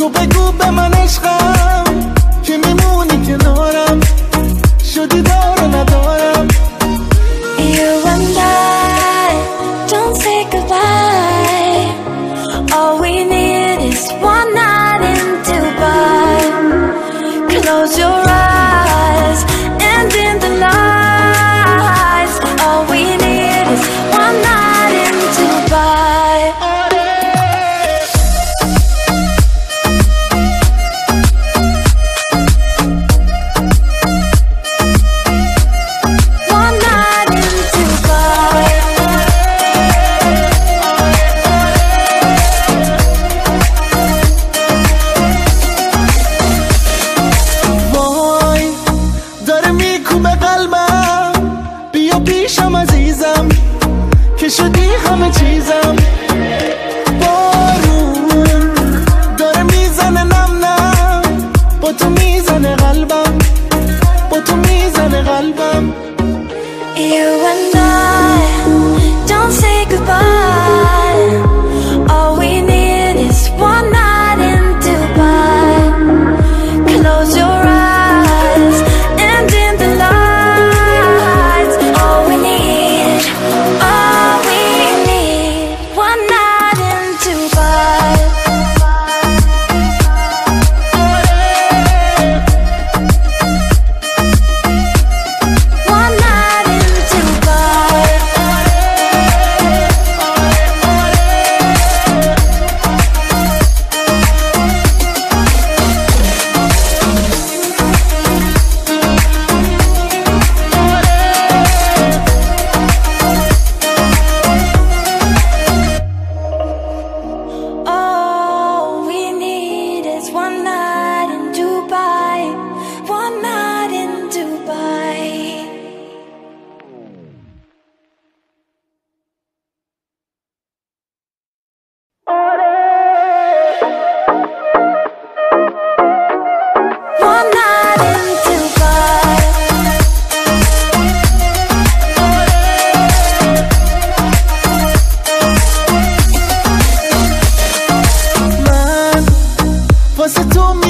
تو بگو به من عشقم که میمونی کنارم. شدی دار ندارم شدی همه چیزم. بارون داره می‌زنه نم نم با تو می‌زنه قلبم. با تو می‌زنه قلبم. You and I. to